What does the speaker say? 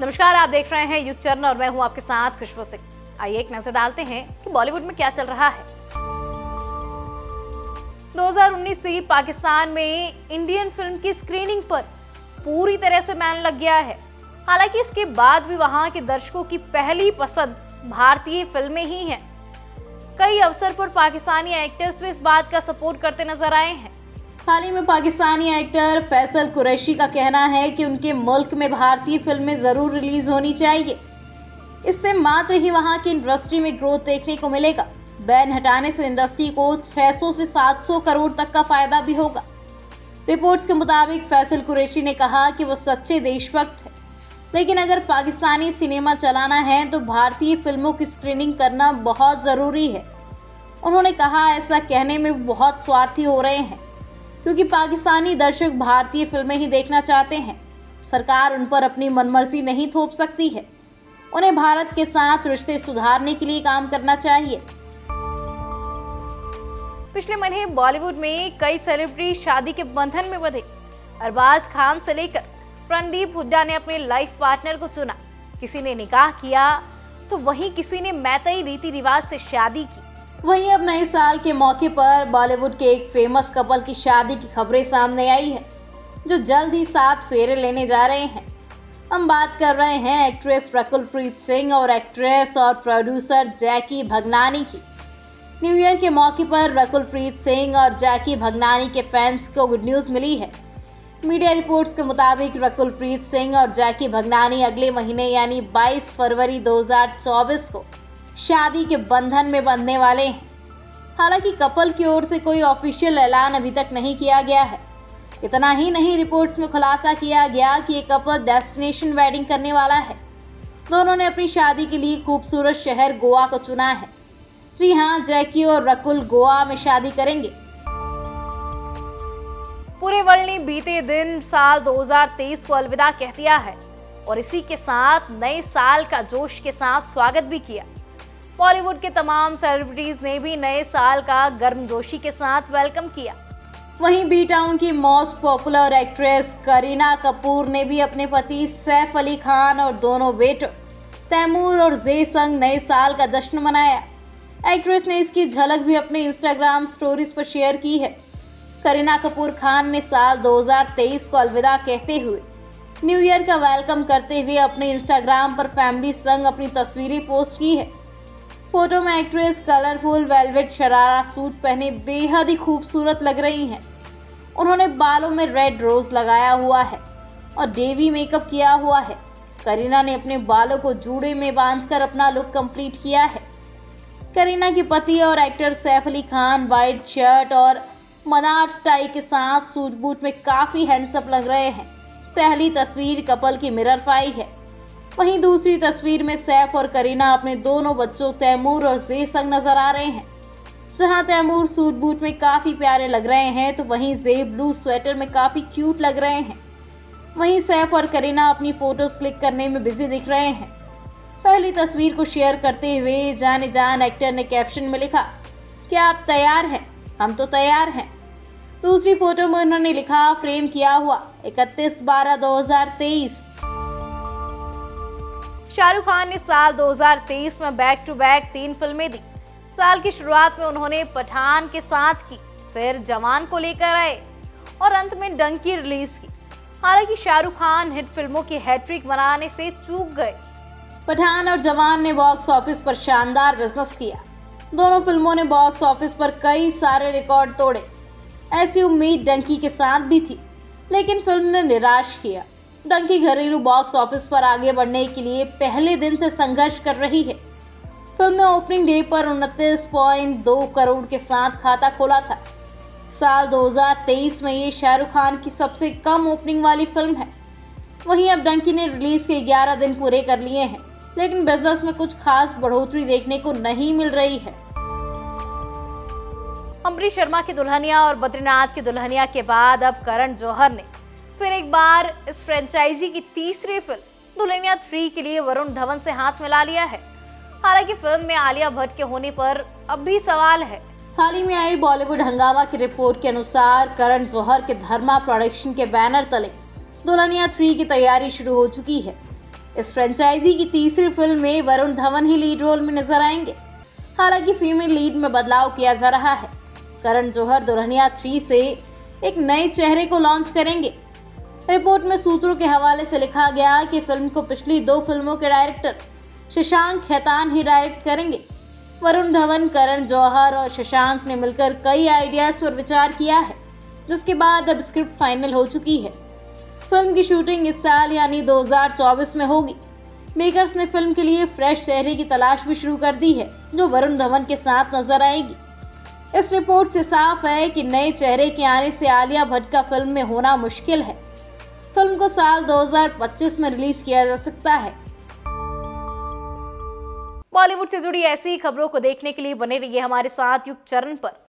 नमस्कार, आप देख रहे हैं युग चरण और मैं हूँ आपके साथ खुशबू सिंह। आइए एक नज़र डालते हैं कि बॉलीवुड में क्या चल रहा है। 2019 से ही पाकिस्तान में इंडियन फ़िल्म की स्क्रीनिंग पर पूरी तरह से मैन लग गया है। हालाँकि इसके बाद भी वहाँ के दर्शकों की पहली पसंद भारतीय फ़िल्में ही हैं। कई अवसर पर पाकिस्तानी एक्टर्स भी इस बात का सपोर्ट करते नज़र आए हैं। हाल ही में पाकिस्तानी एक्टर फैसल कुरैशी का कहना है कि उनके मुल्क में भारतीय फ़िल्में ज़रूर रिलीज़ होनी चाहिए। इससे मात्र ही वहाँ की इंडस्ट्री में ग्रोथ देखने को मिलेगा। बैन हटाने से इंडस्ट्री को 600 से 700 करोड़ तक का फ़ायदा भी होगा। रिपोर्ट्स के मुताबिक फैसल कुरैशी ने कहा कि वो सच्चे देशभक्त हैं। लेकिन अगर पाकिस्तानी सिनेमा चलाना है तो भारतीय फ़िल्मों की स्क्रीनिंग करना बहुत ज़रूरी है। उन्होंने कहा, ऐसा कहने में बहुत स्वार्थी हो रहे हैं। क्योंकि पाकिस्तानी दर्शक भारतीय फ़िल्में ही देखना चाहते हैं। सरकार उन पर अपनी मनमर्जी नहीं थोप सकती है। उन्हें भारत के साथ रिश्ते सुधारने के लिए काम करना चाहिए। पिछले महीने बॉलीवुड में कई सेलिब्रिटी शादी के बंधन में बंधे। अरबाज खान से लेकर रणदीप हुड्डा ने अपने लाइफ पार्टनर को चुना। किसी ने निकाह किया तो वहीं किसी ने मैतई रीति रिवाज से शादी की। वहीं अब नए साल के मौके पर बॉलीवुड के एक फ़ेमस कपल की शादी की खबरें सामने आई है, जो जल्द ही साथ फेरे लेने जा रहे हैं। हम बात कर रहे हैं एक्ट्रेस रकुलप्रीत सिंह और एक्ट्रेस और प्रोड्यूसर जैकी भगनानी की। न्यू ईयर के मौके पर रकुलप्रीत सिंह और जैकी भगनानी के फैंस को गुड न्यूज़ मिली है। मीडिया रिपोर्ट्स के मुताबिक रकुलप्रीत सिंह और जैकी भगनानी अगले महीने यानी 22 फरवरी 2024 को शादी के बंधन में बंधने वाले। हैं हालाँकि कपल की ओर से कोई ऑफिशियल ऐलान अभी तक नहीं किया गया है। इतना ही नहीं, रिपोर्ट्स में खुलासा किया गया कि ये कपल डेस्टिनेशन वेडिंग करने वाला है। दोनों ने अपनी शादी के लिए खूबसूरत शहर गोवा को चुना है। जी हाँ जैकी और रकुल गोवा में शादी करेंगे। पूरे वर्ल्ड ने बीते दिन साल 2023 को अलविदा कह दिया है और इसी के साथ नए साल का जोश के साथ स्वागत भी किया। बॉलीवुड के तमाम सेलिब्रिटीज ने भी नए साल का गर्मजोशी के साथ वेलकम किया। वहीं बी टाउन की most popular actress Kareena Kapoor ने भी अपने पति सैफ अली खान और दोनों बेटों, तैमूर और जे संग नए साल का जश्न मनाया। एक्ट्रेस ने इसकी झलक भी अपने इंस्टाग्राम स्टोरीज पर शेयर की है। करीना कपूर खान ने साल 2023 को अलविदा कहते हुए न्यू ईयर का वेलकम करते हुए अपने इंस्टाग्राम पर फैमिली संग अपनी तस्वीरें पोस्ट की है। फ़ोटो में actress colourful velvet sharara suit पहने बेहद ही खूबसूरत लग रही हैं। उन्होंने बालों में रेड रोज लगाया हुआ है और डेवी मेकअप किया हुआ है। करीना ने अपने बालों को जूड़े में बांधकर अपना लुक कंप्लीट किया है। करीना के पति और actor Saif Ali Khan white shirt और मनाट टाई के साथ सूट बूट में काफ़ी हैंडसअप लग रहे हैं। पहली तस्वीर कपल की मिरर फाई है। वहीं दूसरी तस्वीर में सैफ और करीना अपने दोनों बच्चों तैमूर और जे संग नज़र आ रहे हैं। जहाँ तैमूर सूट बूट में काफ़ी प्यारे लग रहे हैं तो वहीं जे ब्लू स्वेटर में काफ़ी क्यूट लग रहे हैं। वहीं सैफ और करीना अपनी फ़ोटोज़ क्लिक करने में बिज़ी दिख रहे हैं। पहली तस्वीर को शेयर करते हुए जाने जान एक्टर ने कैप्शन में लिखा, क्या आप तैयार हैं? हम तो तैयार हैं। दूसरी फ़ोटो में उन्होंने लिखा, फ्रेम किया हुआ, इकतीस बारह दो हज़ार तेईस। शाहरुख खान ने साल 2023 में बैक टू बैक तीन फ़िल्में दी। साल की शुरुआत में उन्होंने पठान के साथ की, फिर जवान को लेकर आए और अंत में डंकी रिलीज़ की। हालाँकि शाहरुख खान हिट फ़िल्मों की हैट्रिक बनाने से चूक गए। पठान और जवान ने बॉक्स ऑफ़िस पर शानदार बिज़नेस किया। दोनों फ़िल्मों ने बॉक्स ऑफ़िस पर कई सारे रिकॉर्ड तोड़े। ऐसी उम्मीद डंकी के साथ भी थी, लेकिन फ़िल्म ने निराश किया। डंकी घरेलू बॉक्स ऑफ़िस पर आगे बढ़ने के लिए पहले दिन से संघर्ष कर रही है। फ़िल्म ने ओपनिंग डे पर उनतीस करोड़ के साथ खाता खोला था। साल 2023 में ये शाहरुख खान की सबसे कम ओपनिंग वाली फ़िल्म है। वहीं अब डंकी ने रिलीज़ के 11 दिन पूरे कर लिए हैं, लेकिन बिज़नेस में कुछ खास बढ़ोतरी देखने को नहीं मिल रही है। अमरीश शर्मा की दुल्हनिया और बद्रीनाथ की दुल्हनिया के बाद अब करण जौहर ने फिर एक बार इस फ्रेंचाइजी की तीसरी फ़िल्म, दुल्हनिया थ्री के लिए वरुण धवन से हाथ मिला लिया है। हालाँकि फ़िल्म में आलिया भट्ट के होने पर अब भी सवाल है। हाल ही में आई बॉलीवुड हंगामा की रिपोर्ट के अनुसार करण जौहर के धर्मा प्रोडक्शन के बैनर तले दुल्हनिया थ्री की तैयारी शुरू हो चुकी है। इस फ्रेंचाइजी की तीसरी फ़िल्म में वरुण धवन ही लीड रोल में नज़र आएँगे। हालाँकि फीमेल लीड में बदलाव किया जा रहा है। करण जौहर दुल्हनिया थ्री से एक नए चेहरे को लॉन्च करेंगे। रिपोर्ट में सूत्रों के हवाले से लिखा गया कि फ़िल्म को पिछली दो फ़िल्मों के डायरेक्टर शशांक खेतान ही डायरेक्ट करेंगे। वरुण धवन, करण जौहर और शशांक ने मिलकर कई आइडियाज़ पर विचार किया है, जिसके बाद अब स्क्रिप्ट फाइनल हो चुकी है। फ़िल्म की शूटिंग इस साल यानी 2024 में होगी। मेकर्स ने फ़िल्म के लिए फ्रेश चेहरे की तलाश भी शुरू कर दी है, जो वरुण धवन के साथ नज़र आएगी। इस रिपोर्ट से साफ़ है कि नए चेहरे के आने से आलिया भट्ट का फ़िल्म में होना मुश्किल है। फ़िल्म को साल 2025 में रिलीज़ किया जा सकता है। बॉलीवुड से जुड़ी ऐसी खबरों को देखने के लिए बने रहिए हमारे साथ युग चरण पर।